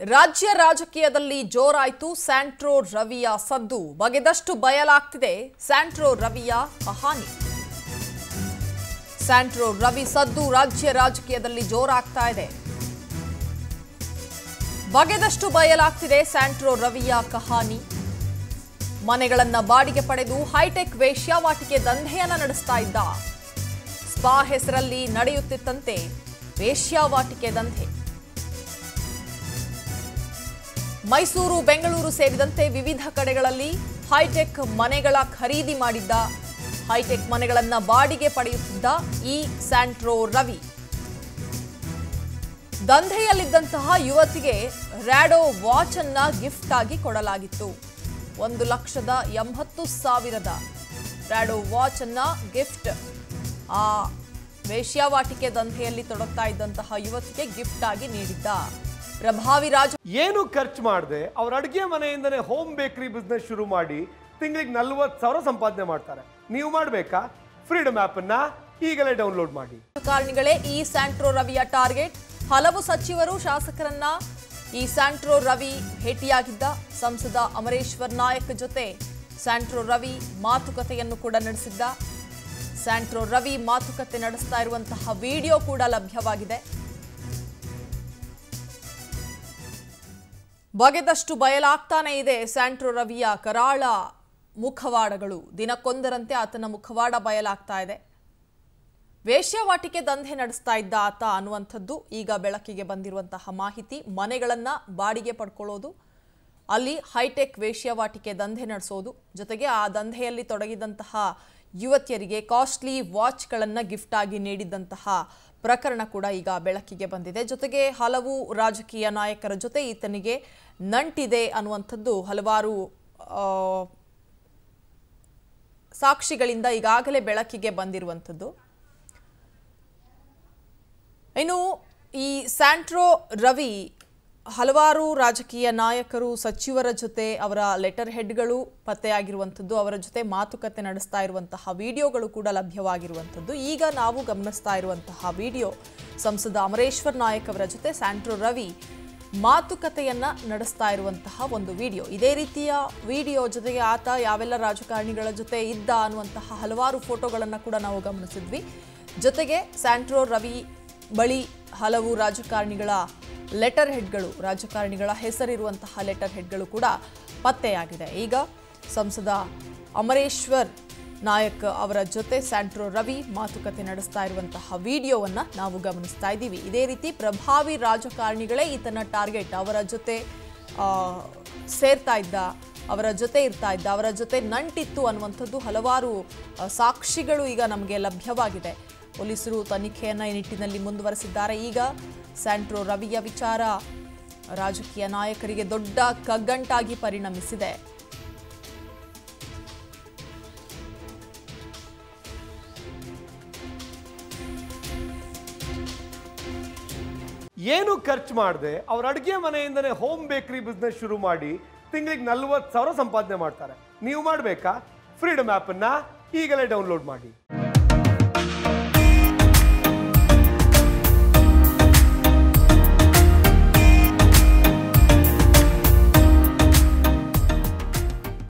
ರಾಜ್ಯ ರಾಜಕೀಯದಲ್ಲಿ ಜೋರಾಯ್ತು. ಸ್ಯಾಂಟ್ರೋ ರವಿಯ ಸದ್ದು ಬಗೆದಷ್ಟು ಬಯಲಾಗ್ತಿದೆ. ಸ್ಯಾಂಟ್ರೋ ರವಿಯ ಕಹಾನಿ. ಸ್ಯಾಂಟ್ರೋ ರವಿ ಸದ್ದು ರಾಜ್ಯ ರಾಜಕೀಯದಲ್ಲಿ ಜೋರಾಗ್ತಾ ಇದೆ. ಬಗೆದಷ್ಟು ಬಯಲಾಗ್ತಿದೆ ಸ್ಯಾಂಟ್ರೋ ರವಿಯ ಕಹಾನಿ. ಮನೆಗಳನ್ನ ಬಾಡಿಗೆ ಪಡೆದು ಹೈಟೆಕ್ ವೇಶ್ಯಾವಾಟಿಕೆ ದಂಧೆಯನ್ನ ನಡೆಸ್ತಾ ಇದ್ದ. ಸ್ಪಾ ಹೆಸರಲ್ಲಿ ನಡೆಯುತ್ತಿತ್ತಂತೆ ವೇಶ್ಯಾವಾಟಿಕೆ ದಂಧೆ. ಮೈಸೂರು, ಬೆಂಗಳೂರು ಸೇರಿದಂತೆ ವಿವಿಧ ಕಡೆಗಳಲ್ಲಿ ಹೈಟೆಕ್ ಮನೆಗಳ ಖರೀದಿ ಮಾಡಿದ್ದ ಹೈಟೆಕ್ ಮನೆಗಳನ್ನು ಬಾಡಿಗೆ ಪಡೆಯುತ್ತಿದ್ದ ಈ ಸ್ಯಾಂಟ್ರೋ ರವಿ. ದಂಧೆಯಲ್ಲಿದ್ದಂತಹ ಯುವತಿಗೆ ರ್ಯಾಡೋ ವಾಚ್ ಅನ್ನ ಗಿಫ್ಟ್ ಆಗಿ ಕೊಡಲಾಗಿತ್ತು. ಒಂದು ಲಕ್ಷದ ಎಂಬತ್ತು ಸಾವಿರದ ರ್ಯಾಡೋ ವಾಚ್ ಅನ್ನ ಗಿಫ್ಟ್. ಆ ವೇಶ್ಯಾವಾಟಿಕೆ ದಂಧೆಯಲ್ಲಿ ತೊಡಗ್ತಾ ಇದ್ದಂತಹ ಯುವತಿಗೆ ಗಿಫ್ಟ್ ಆಗಿ ನೀಡಿದ್ದ. ಪ್ರಭಾವಿ ರಾಜ ಏನು ಖರ್ಚು ಮಾಡದೆ ಅವ್ರ ಅಡುಗೆ ಮನೆಯಿಂದನೇ ಹೋಮ್ ಬೇಕರಿ ಬಿಸ್ನೆಸ್ ಶುರು ಮಾಡಿ ತಿಂಗಳಿಗೆ ನಲ್ವತ್ತು ಸಾವಿರ ಸಂಪಾದನೆ ಮಾಡ್ತಾರೆ. ನೀವು ಮಾಡಬೇಕಾ? ಫ್ರೀಡಮ್ ಆ್ಯಪನ್ನು ಈಗಲೇ ಡೌನ್ಲೋಡ್ ಮಾಡಿ. ಕಾರಣಿಗಳೇ ಈ ಸ್ಯಾಂಟ್ರೋ ರವಿಯ ಟಾರ್ಗೆಟ್. ಹಲವು ಸಚಿವರು ಶಾಸಕರನ್ನ ಈ ಸ್ಯಾಂಟ್ರೋ ರವಿ ಭೇಟಿಯಾಗಿದ್ದ ಸಂಸದ ಅಮರೇಶ್ವರ್ ನಾಯಕ್ ಜೊತೆ ಸ್ಯಾಂಟ್ರೋ ರವಿ ಮಾತುಕತೆಯನ್ನು ಕೂಡ ನಡೆಸಿದ್ದ. ಸ್ಯಾಂಟ್ರೋ ರವಿ ಮಾತುಕತೆ ನಡೆಸ್ತಾ ಇರುವಂತಹ ವಿಡಿಯೋ ಕೂಡ ಲಭ್ಯವಾಗಿದೆ. ಬಗೆದಷ್ಟು ಬಯಲಾಗ್ತಾನೆ ಇದೆ ಸ್ಯಾಂಟ್ರೋ ರವಿಯ ಕರಾಳ ಮುಖವಾಡಗಳು. ದಿನಕ್ಕೊಂದರಂತೆ ಆತನ ಮುಖವಾಡ ಬಯಲಾಗ್ತಾ ಇದೆ. ವೇಶ್ಯವಾಟಿಕೆ ದಂಧೆ ನಡೆಸ್ತಾ ಇದ್ದ ಆತ ಅನ್ನುವಂಥದ್ದು ಈಗ ಬೆಳಕಿಗೆ ಬಂದಿರುವಂತಹ ಮಾಹಿತಿ. ಮನೆಗಳನ್ನು ಬಾಡಿಗೆ ಪಡ್ಕೊಳ್ಳೋದು, ಅಲ್ಲಿ ಹೈಟೆಕ್ ವೇಶ್ಯವಾಟಿಕೆ ದಂಧೆ ನಡೆಸೋದು. ಜೊತೆಗೆ ಆ ದಂಧೆಯಲ್ಲಿ ತೊಡಗಿದಂತಹ ಯುವತಿಯರಿಗೆ ಕಾಸ್ಟ್ಲಿ ವಾಚ್ಗಳನ್ನು ಗಿಫ್ಟ್ ಆಗಿ ನೀಡಿದಂತಹ ಪ್ರಕರಣ ಕೂಡ ಈಗ ಬೆಳಕಿಗೆ ಬಂದಿದೆ. ಜೊತೆಗೆ ಹಲವು ರಾಜಕೀಯ ನಾಯಕರ ಜೊತೆ ಈತನಿಗೆ ನಂಟಿದೆ ಅನ್ನುವಂಥದ್ದು ಹಲವಾರು ಸಾಕ್ಷಿಗಳಿಂದ ಈಗಾಗಲೇ ಬೆಳಕಿಗೆ ಬಂದಿರುವಂಥದ್ದು. ಇನ್ನು ಈ ಸ್ಯಾಂಟ್ರೋ ರವಿ ಹಲವಾರು ರಾಜಕೀಯ ನಾಯಕರು, ಸಚಿವರ ಜೊತೆ ಅವರ ಲೆಟರ್ ಹೆಡ್ಗಳು ಪತ್ತೆಯಾಗಿರುವಂಥದ್ದು, ಅವರ ಜೊತೆ ಮಾತುಕತೆ ನಡೆಸ್ತಾ ಇರುವಂತಹ ವಿಡಿಯೋಗಳು ಕೂಡ ಲಭ್ಯವಾಗಿರುವಂಥದ್ದು. ಈಗ ನಾವು ಗಮನಿಸ್ತಾ ಇರುವಂತಹ ವಿಡಿಯೋ ಸಂಸದ ಅಮರೇಶ್ವರ್ ನಾಯಕ್ ಅವರ ಜೊತೆ ಸ್ಯಾಂಟ್ರೋ ರವಿ ಮಾತುಕತೆಯನ್ನ ನಡೆಸ್ತಾ ಇರುವಂತಹ ಒಂದು ವಿಡಿಯೋ. ಇದೇ ರೀತಿಯ ವಿಡಿಯೋ ಜೊತೆಗೆ ಆತ ಯಾವೆಲ್ಲ ರಾಜಕಾರಣಿಗಳ ಜೊತೆ ಇದ್ದ ಅನ್ನುವಂತಹ ಹಲವಾರು ಫೋಟೋಗಳನ್ನು ಕೂಡ ನಾವು ಗಮನಿಸಿದ್ವಿ. ಜೊತೆಗೆ ಸ್ಯಾಂಟ್ರೋ ರವಿ ಬಳಿ ಹಲವು ರಾಜಕಾರಣಿಗಳ ಲೆಟರ್ ಹೆಡ್ಗಳು, ರಾಜಕಾರಣಿಗಳ ಹೆಸರಿರುವಂತಹ ಲೆಟರ್ ಹೆಡ್ಗಳು ಕೂಡ ಪತ್ತೆಯಾಗಿದೆ. ಈಗ ಸಂಸದ ಅಮರೇಶ್ವರ್ ನಾಯಕ್ ಅವರ ಜೊತೆ ಸ್ಯಾಂಟ್ರೋ ರವಿ ಮಾತುಕತೆ ನಡೆಸ್ತಾ ಇರುವಂತಹ ವಿಡಿಯೋವನ್ನು ನಾವು ಗಮನಿಸ್ತಾ ಇದ್ದೀವಿ. ಇದೇ ರೀತಿ ಪ್ರಭಾವಿ ರಾಜಕಾರಣಿಗಳೇ ಈತನ ಟಾರ್ಗೆಟ್. ಅವರ ಜೊತೆ ಸೇರ್ತಾ ಇದ್ದ, ಅವರ ಜೊತೆ ಇರ್ತಾ ಇದ್ದ, ಅವರ ಜೊತೆ ನಂಟಿತ್ತು ಅನ್ನುವಂಥದ್ದು ಹಲವಾರು ಸಾಕ್ಷಿಗಳು ಈಗ ನಮಗೆ ಲಭ್ಯವಾಗಿದೆ. ಪೊಲೀಸರು ತನಿಖೆಯನ್ನ ಈ ನಿಟ್ಟಿನಲ್ಲಿ ಮುಂದುವರೆಸಿದ್ದಾರೆ. ಈಗ ಸ್ಯಾಂಟ್ರೋ ರವಿಯ ವಿಚಾರ ರಾಜಕೀಯ ನಾಯಕರಿಗೆ ದೊಡ್ಡ ಕಗ್ಗಂಟಾಗಿ ಪರಿಣಮಿಸಿದೆ. ಏನು ಖರ್ಚು ಮಾಡದೆ? ಅವ್ರ ಅಡುಗೆ ಮನೆಯಿಂದನೇ ಹೋಮ್ ಬೇಕರಿ ಬಿಸ್ನೆಸ್ ಶುರು ಮಾಡಿ ತಿಂಗಳಿಗೆ ನಲ್ವತ್ತು ಸಾವಿರ ಸಂಪಾದನೆ ಮಾಡ್ತಾರೆ. ನೀವು ಮಾಡಬೇಕಾ? ಫ್ರೀಡಮ್ ಆ್ಯಪನ್ನು ಈಗಲೇ ಡೌನ್ಲೋಡ್ ಮಾಡಿ.